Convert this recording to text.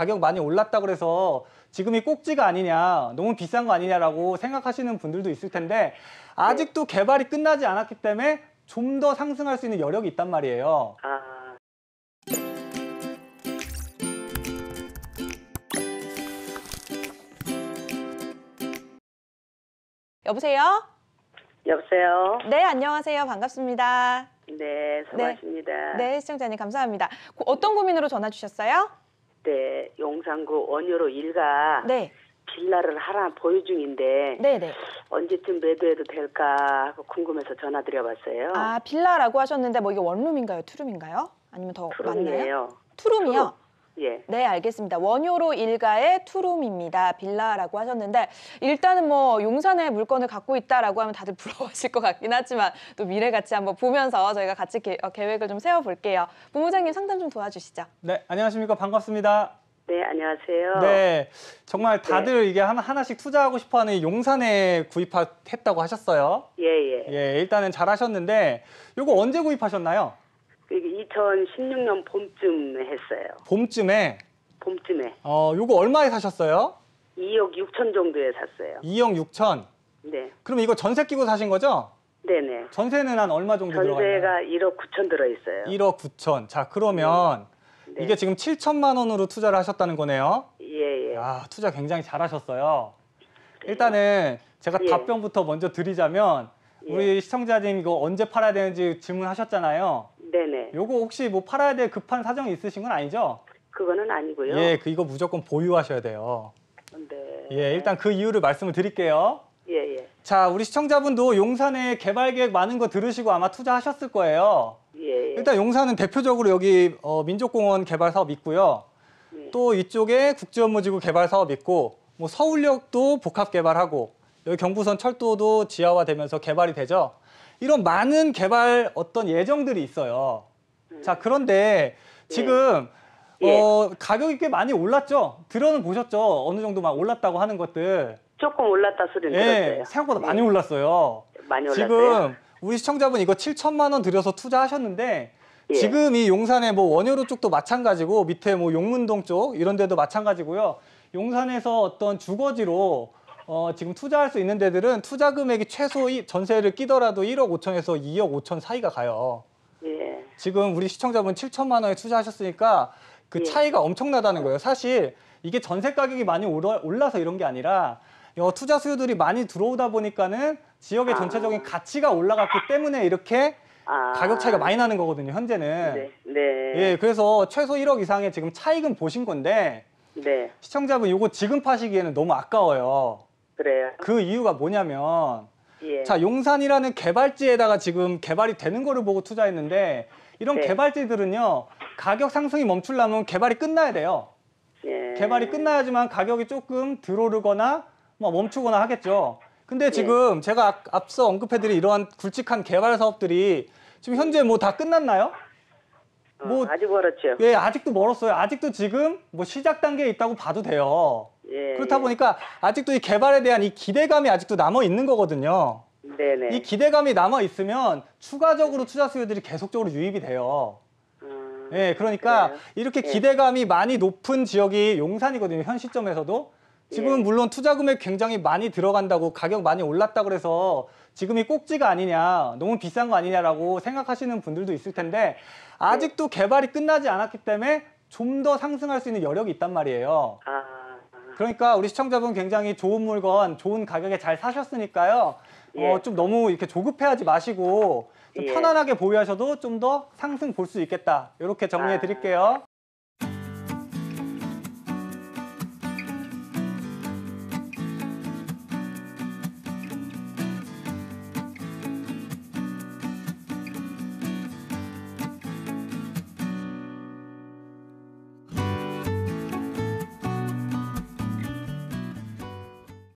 가격 많이 올랐다 그래서 지금이 꼭지가 아니냐, 너무 비싼 거 아니냐라고 생각하시는 분들도 있을 텐데 아직도 개발이 끝나지 않았기 때문에 좀 더 상승할 수 있는 여력이 있단 말이에요. 아, 여보세요? 여보세요? 네, 안녕하세요. 반갑습니다. 네, 수고하십니다. 네, 시청자님 감사합니다. 고- 어떤 고민으로 전화 주셨어요? 네, 용산구 원효로 일가 네, 빌라를 하나 보유 중인데 네, 네. 언제쯤 매도해도 될까 하고 궁금해서 전화드려봤어요. 아, 빌라라고 하셨는데 뭐 이게 원룸인가요? 투룸인가요? 아니면 더? 투룸이에요. 투룸이요? 예. 네, 알겠습니다. 원효로 일가의 투룸입니다. 빌라라고 하셨는데 일단은 뭐 용산에 물건을 갖고 있다라고 하면 다들 부러워하실 것 같긴 하지만 또 미래 같이 한번 보면서 저희가 같이 계, 어, 계획을 좀 세워볼게요. 본부장님 상담 좀 도와주시죠. 네, 안녕하십니까. 반갑습니다. 네, 안녕하세요. 네, 정말 다들 이게 하나, 하나씩 투자하고 싶어하는 용산에 구입했다고 하셨어요. 예, 예. 예, 일단은 잘 하셨는데 요거 언제 구입하셨나요? 이게 2016년 봄쯤 했어요. 봄쯤에 봄쯤에 어, 요거 얼마에 사셨어요? 2억 6천 정도에 샀어요. 2억 6천. 네, 그럼 이거 전세 끼고 사신 거죠? 네네. 전세는 한 얼마 정도 들어가요? 전세가 1억 9천 들어있어요. 1억 9천. 자, 그러면 네. 이게 지금 7천만 원으로 투자를 하셨다는 거네요. 예, 예. 야, 투자 굉장히 잘하셨어요. 일단은 제가 예. 답변부터 먼저 드리자면 예. 우리 시청자님 이거 언제 팔아야 되는지 질문하셨잖아요. 네네. 요거 혹시 뭐 팔아야 될 급한 사정이 있으신 건 아니죠? 그거는 아니고요. 예, 그 이거 무조건 보유하셔야 돼요. 네. 예, 일단 그 이유를 말씀을 드릴게요. 예, 예. 자, 우리 시청자분도 용산에 개발 계획 많은 거 들으시고 아마 투자하셨을 거예요. 예, 예. 일단 용산은 대표적으로 여기 어, 민족공원 개발 사업 있고요. 네. 또 이쪽에 국제업무지구 개발 사업 있고, 뭐 서울역도 복합 개발하고, 여기 경부선 철도도 지하화되면서 개발이 되죠. 이런 많은 개발 어떤 예정들이 있어요. 자, 그런데 지금 음. 예. 어, 가격이 꽤 많이 올랐죠? 들어는 보셨죠? 어느 정도 막 올랐다고 하는 것들. 조금 올랐다 소리는 예, 들었어요. 생각보다 예. 많이 올랐어요. 많이 올랐어요. 지금 우리 시청자분 이거 7천만 원 들여서 투자하셨는데 예. 지금 이 용산의 뭐 원효로 쪽도 마찬가지고 밑에 뭐 용문동 쪽 이런 데도 마찬가지고요. 용산에서 어떤 주거지로 어 지금 투자할 수 있는 데들은 투자 금액이 최소 이 전세를 끼더라도 1억 5천에서 2억 5천 사이가 가요. 예. 지금 우리 시청자분 7천만 원에 투자하셨으니까 그 예. 차이가 엄청나다는 거예요. 사실 이게 전세 가격이 많이 올라- 올라서 이런 게 아니라 어, 투자 수요들이 많이 들어오다 보니까는 지역의 아. 전체적인 가치가 올라갔기 때문에 이렇게 아. 가격 차이가 많이 나는 거거든요. 현재는. 네. 네. 예, 그래서 최소 1억 이상의 지금 차익은 보신 건데 네. 시청자분 이거 지금 파시기에는 너무 아까워요. 그래요. 그 이유가 뭐냐면 예. 자, 용산이라는 개발지에다가 지금 개발이 되는 거를 보고 투자했는데 이런 네. 개발지들은요. 가격 상승이 멈추려면 개발이 끝나야 돼요. 예. 개발이 끝나야지만 가격이 조금 들어오르거나 뭐 멈추거나 하겠죠. 근데 네. 지금 제가 앞- 앞서 언급해드린 이러한 굵직한 개발 사업들이 지금 현재 뭐 다 끝났나요? 어, 뭐- 아주 멀었죠. 예, 아직도 멀었어요. 아직도 지금 뭐 시작 단계에 있다고 봐도 돼요. 예. 그렇다 보니까 아직도 이 개발에 대한 이 기대감이 아직도 남아 있는 거거든요. 네네. 이 기대감이 남아 있으면 추가적으로 투자 수요들이 계속적으로 유입이 돼요. 음, 예, 그러니까 그래요? 이렇게 예. 기대감이 많이 높은 지역이 용산이거든요. 현 시점에서도. 지금은 예. 물론 투자 금액 굉장히 많이 들어간다고 가격 많이 올랐다 그래서 지금이 꼭지가 아니냐, 너무 비싼 거 아니냐라고 생각하시는 분들도 있을 텐데 아직도 개발이 끝나지 않았기 때문에 좀 더 상승할 수 있는 여력이 있단 말이에요. 아, 그러니까 우리 시청자분 굉장히 좋은 물건, 좋은 가격에 잘 사셨으니까요. 예. 어, 좀 너무 이렇게 조급해하지 마시고 좀 예. 편안하게 보유하셔도 좀 더 상승 볼 수 있겠다. 이렇게 정리해 아. 드릴게요.